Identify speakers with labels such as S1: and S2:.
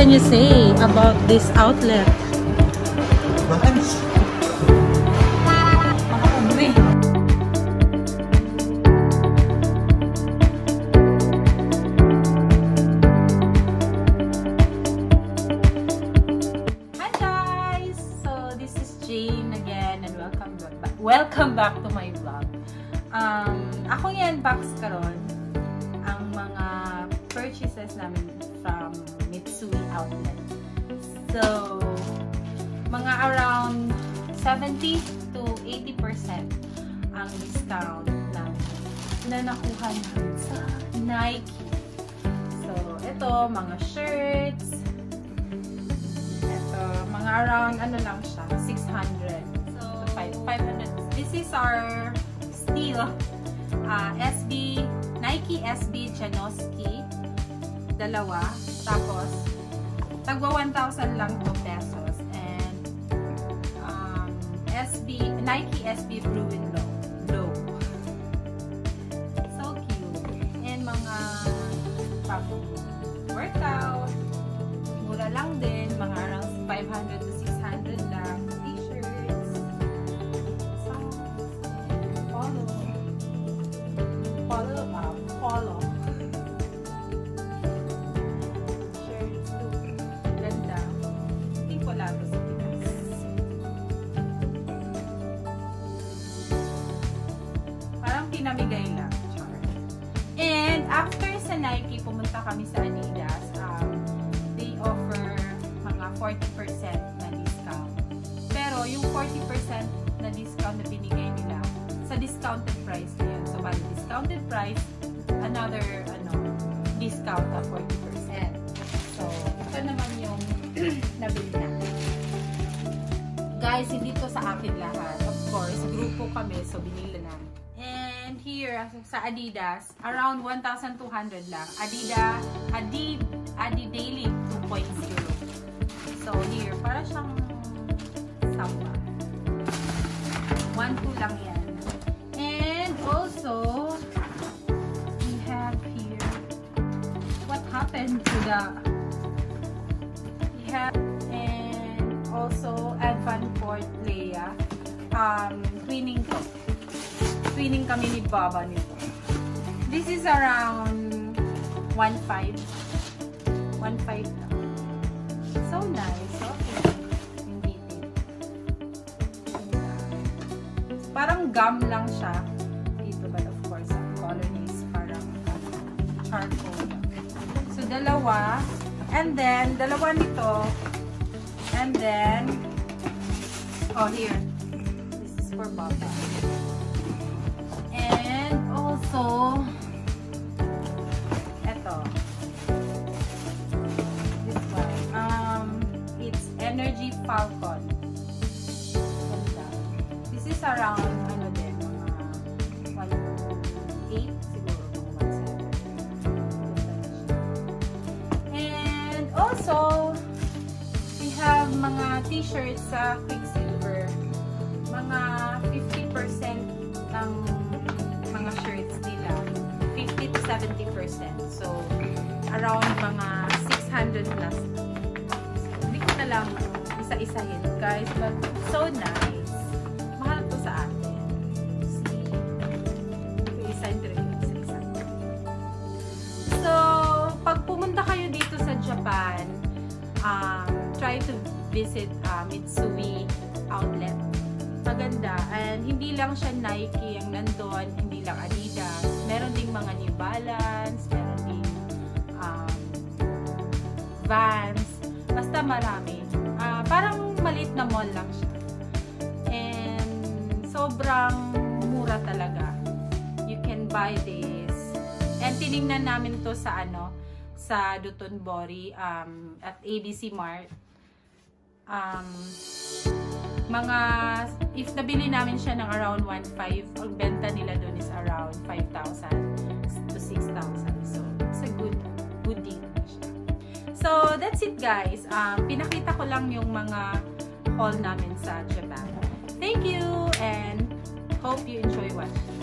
S1: can you say about this outlet?
S2: Bangs.
S1: Hi guys! So this is Jane again and welcome back, welcome back to my vlog. Um, ako i-unbox karon ang mga purchases namin from Mitsui Outlet. So, mga around 70 to 80% ang discount na, na nakuha namin sa Nike. So, ito, mga shirts, ito, mga around, ano lang siya, 600. So, 500. This is our steel uh, SB, Nike SB Janoski. Dalawa. Tapos, tagwa 1,000 lang to pesos. And, um, SB, Nike SB Bruin Low. Low. So cute. And mga pang workout. Mura lang din. Mga around 500 to kami sa Adidas. Um, they offer mga 40% na discount. Pero yung 40% na discount na binigay nila, sa discounted price na yun. So, bali discounted price, another ano discount na 40%. So, ito naman yung nabili natin. Guys, hindi to sa akin lahat. Of course, grupo kami, so binili namin. And here, sa Adidas, around 1,200 lang. Adidas, Adi, Adi Daily 2.0. So, here, para siyang samba. 1,2 lang yan. And also, we have here, what happened to the, we have, and also, Advan Port Leia, um, twinning ko. Twinning kami ni Baba nito. This is around 1.5. 1.5 lang. So nice. Okay. Detail. Ganda. Parang gum lang siya. Dito, but of course, ang color niya is parang charcoal. So, dalawa. And then, dalawa nito. And then, oh, here. This is for Baba. And also, eto. This one. Um, it's Energy Falcon. This is around, ano din, mga 1.8 siguro, mga 1.7. And also, we have mga t-shirts sa Quicksilver. 600 plus. Hindi ko na lang isa-isahin, guys. But, so nice. Mahal to sa atin. See? Isa-isahin. So, pag pumunta kayo dito sa Japan, um, try to visit uh, Mitsui outlet. Maganda. And hindi lang siya Nike ang nandun, hindi lang Adidas. Meron ding mga New Balance, Vans. Basta marami. Ah, parang maliit na mall lang siya. And sobrang mura talaga. You can buy this. And tiningnan namin to sa ano, sa Dotonbori um, at ABC Mart. Um, mga, if nabili namin siya ng around 1.5, ang benta nila doon is around 5,000 to 6,000. So, that's it guys. Um, pinakita ko lang yung mga haul namin sa Japan. Thank you and hope you enjoy watching.